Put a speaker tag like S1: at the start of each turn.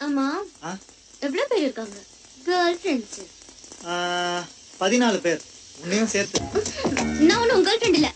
S1: ஆமா.
S2: ஆ?
S1: எவ்வளவு பேர் இருக்காங்க? கேர்ள் ஃப்ரெண்ட்ஸ்
S2: ஆ, பதினாலு பேர். உன்னையும் சேர்த்து.
S1: நான் ஒன்றும் கேர்ள் ஃப்ரெண்ட் இல்ல.